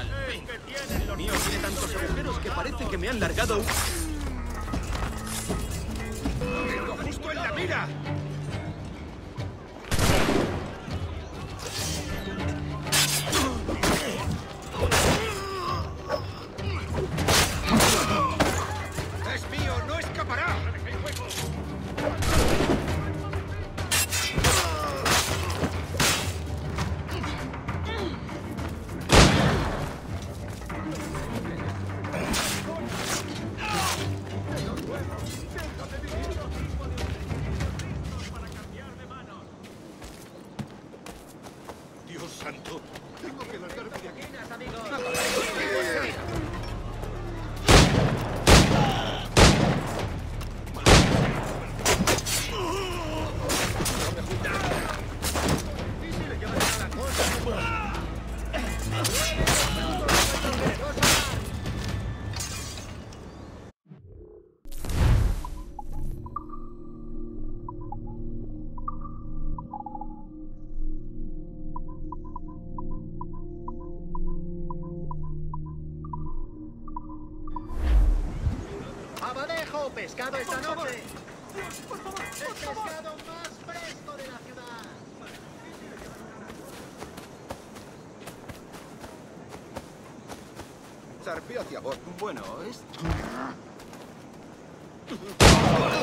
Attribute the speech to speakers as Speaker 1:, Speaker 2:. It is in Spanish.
Speaker 1: El mío tiene tantos agujeros que parece que me han largado. Un...
Speaker 2: ¡Tengo justo en la mira! Santo! Tengo que largarme de aquí.
Speaker 3: ¡Abadejo! ¡Pescado esta noche! ¡El pescado más fresco de la ciudad!
Speaker 4: Zarpé hacia bord.
Speaker 1: Bueno, es...
Speaker 2: ¡Las